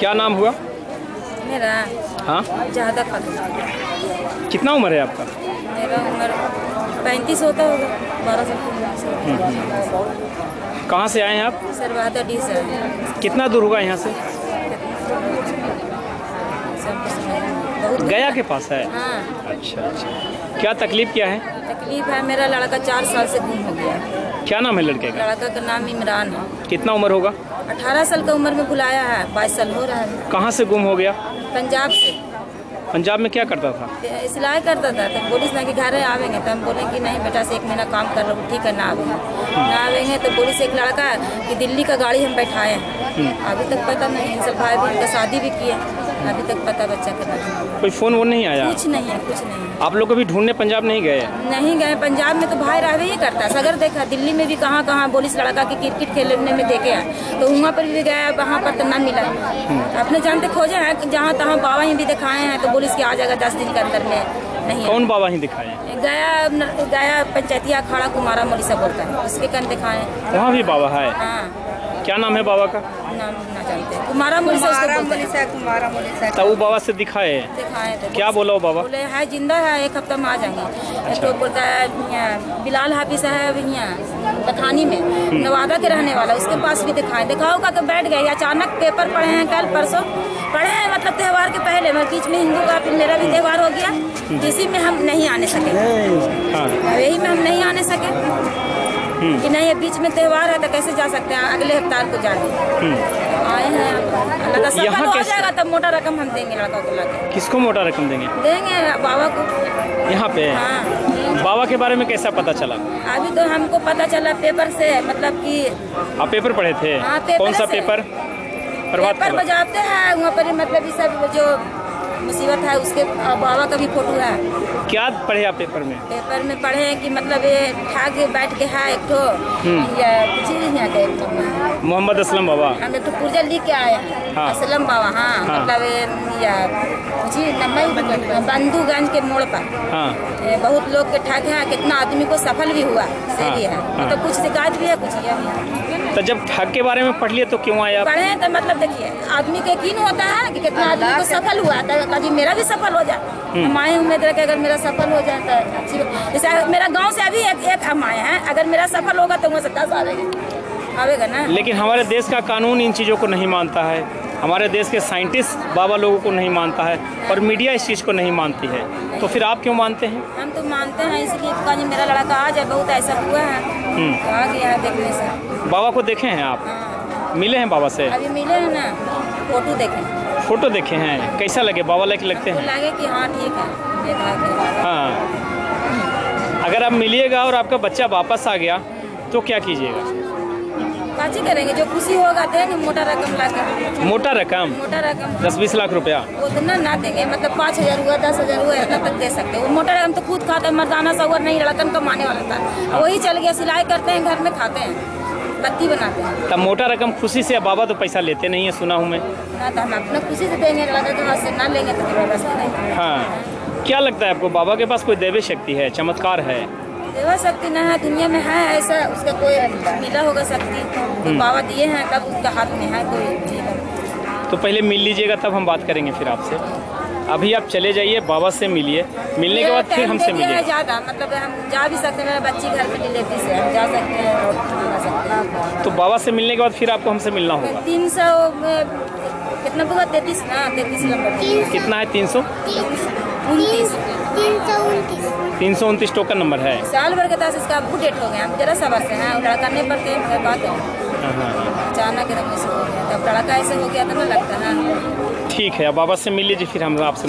क्या नाम हुआ? मेरा हाँ? ज़्यादा खाते कितना उम्र है आपका? मेरा उम्र पैंतीस होता होगा बारह साल की उम्र से। कहाँ से आए हैं आप? सर डी सर कितना दूर होगा यहाँ से? गया के पास है? हाँ। अच्छा अच्छा। क्या तकलीफ़ क्या है? तकलीफ़ है मेरा लड़का चार साल से गुम हो गया है। क्या नाम है लड़के का? लड़का का नाम इमरान है। कितना उम्र होगा? अठारह साल का उम्र में बुलाया है बाईस साल हो रहा है। कहाँ से गुम हो गया? पंजाब से। पंजाब में क्या करता था? सिलाई करता था तो पुलिस ना कि घर आवेंगे। तो हम बोले कि नहीं बेटा से एक महीना काम कर रहा हूँ ठीक है ना आवेंगे। ना आवेंगे तो पुलिस एक लड़का है कि दिल्ली का गाड़ी हम बैठाए हैं। अभी तक पता नहीं सब भाई बहन का शादी भी किए अभी तक पता बच्चा का कोई फ़ोन वोन नहीं आया? कुछ नहीं है कुछ नहीं है। आप लोग कभी ढूँढने पंजाब नहीं गए? नहीं गए पंजाब में तो भाई रहवे ही करता है। सगर देखा दिल्ली में भी कहाँ कहाँ पुलिस लड़का के क्रिकेट खेलने में देखे हैं तो वहाँ पर भी गया वहाँ पर तो ना मिला। अपने जानते खोजे हैं जहाँ तहाँ बाबा ही भी दिखाए हैं तो पुलिस के आ जाएगा दस दिन के अंदर में नहीं कौन बाबा ही दिखाए? गया गया पंचायती अखाड़ा कुमारा मोलिसा बोलता है उसके कन दिखाए। वहाँ भी बाबा है? हाँ। क्या नाम है बाबा का? नाम ना जानते हैं। कुमारा मोलिसा उसको बोलते हैं। कुमारा मोलिसा तब वो बाबा से दिखाए। दिखाए थे क्या बोला वो बाबा? बोले है ज़िंदा है एक हफ़्ता में आ जाएँगे। तो बोलता है बिलाल हाफिज साहब यहाँ में नवादा के रहने वाला उसके पास भी दिखाए। दिखाओ का तो बैठ गए अचानक पेपर पढ़े हैं कल परसों पढ़े हैं मतलब त्यौहार के पहले मैं बीच में हिंदू का फिर मेरा भी त्यौहार हो गया इसी में हम नहीं आने सके। हाँ। यही में हम नहीं आने सके। कि नहीं ये बीच में त्यौहार है तो कैसे जा सकते हैं? अगले हफ्तार को जाने। आए हैं अल्लाह का यहाँ हो जाएगा तब मोटा रकम हम देंगे लड़का को लाके। किसको मोटा रकम देंगे? देंगे बाबा को। यहाँ पे? हाँ। बाबा के बारे में कैसा पता चला? अभी तो हमको पता चला पेपर से मतलब कि आप पेपर पढ़े थे? हाँ, पेपर कौन सा पेपर? पेपर बजाते हैं वहाँ पर मतलब ये सब जो मुसीबत है उसके बाबा का भी फ़ोटो है। क्या पढ़े आप पेपर में? पेपर में पढ़े हैं कि मतलब ये ठाक बैठ के है एक ठो। ठो मोहम्मद असलम बाबा। हम एक ठो पुर्जा लिख के आए। हाँ। असलम बाबा हाँ, हाँ। मतलब ये जी बंधुगंज के मोड़ पर। हाँ। बहुत लोग के ठाक हैं कितना आदमी को सफल भी हुआ से भी है। हाँ। मतलब कुछ शिकायत भी है कुछ ये भी है। तो जब ठग के बारे में पढ़ लिए तो क्यों आया पढ़े तो मतलब देखिए आदमी के यकीन होता है कि कितना आदमी को सफल हुआ तो कभी मेरा भी सफल हो जाए। हम आए उम्मीद रखे अगर मेरा सफल हो जाए तो अच्छी जैसे मेरा गाँव से अभी एक एक हैं अगर मेरा सफल होगा तो वहाँ से दस आवेगा आवेगा ना? लेकिन हमारे देश का कानून इन चीज़ों को नहीं मानता है। हमारे देश के साइंटिस्ट बाबा लोगों को नहीं मानता है और मीडिया इस चीज़ को नहीं मानती है। तो फिर आप क्यों मानते हैं? हम तो मानते हैं इसलिए तो मेरा लड़का आ जाए बहुत ऐसा हुआ है। हम्म। तो आ गया है देखने से। बाबा को देखे हैं आप? हाँ। मिले हैं बाबा से? अभी मिले हैं ना फ़ोटो देखे। फ़ोटो देखे हैं। कैसा लगे? बाबा लाइक लगते तो हैं? लगे कि हाँ ठीक है। हाँ अगर आप मिलिएगा और आपका बच्चा वापस आ गया तो क्या कीजिएगा? काची करेंगे। जो खुशी होगा देंगे मोटा रकम ला के मोटा रकम? मोटा रकम। दस बीस लाख रुपया? उतना ना देंगे। मतलब पाँच हज़ार हुआ दस हज़ार हुआ इतना तक दे सकते हैं। वो मोटा रकम तो खुद खाता है। मर्दाना सवर नहीं लड़कन कमाने वाला था। वही चल गया सिलाई करते हैं घर में खाते हैं। बत्ती बनाते हैं। तब मोटा रकम खुशी से बाबा तो पैसा लेते नहीं है सुना हूँ मैं। ना तो हम अपना खुशी से देंगे से ना लेंगे तो नहीं हाँ। क्या लगता है आपको बाबा के पास कोई देवी शक्ति है चमत्कार है? देवा शक्ति न है दुनिया में है ऐसा उसका कोई मिला होगा शक्ति तो बाबा दिए हैं तब उसका हाथ में है कोई तो पहले मिल लीजिएगा तब हम बात करेंगे फिर आपसे। अभी आप चले जाइए बाबा से मिलिए। मिलने के बाद फिर हमसे मिलिए। ज़्यादा मतलब हम जा भी सकते हैं मेरा बच्ची घर में डिलीवरी से हम जा सकते हैं तो बाबा से मिलने के बाद फिर आपको हमसे मिलना होगा? तीन सौ कितना होगा तैतीस? ना तैतीस नंबर। कितना है तीन सौ? उनतीस। तीन सौ उनतीस टोकन नंबर है। साल भर के तहत इसका अबू डेट हो गया। जरा सबर से हैं। लड़का नहीं पढ़ते बात है। हाँ हाँ हाँ। अचानक एकदम ऐसे हो गया। तब लड़का ऐसे हो गया तो ना लगता है। ठीक है अब बाबा से मिल लीजिए फिर हम आपसे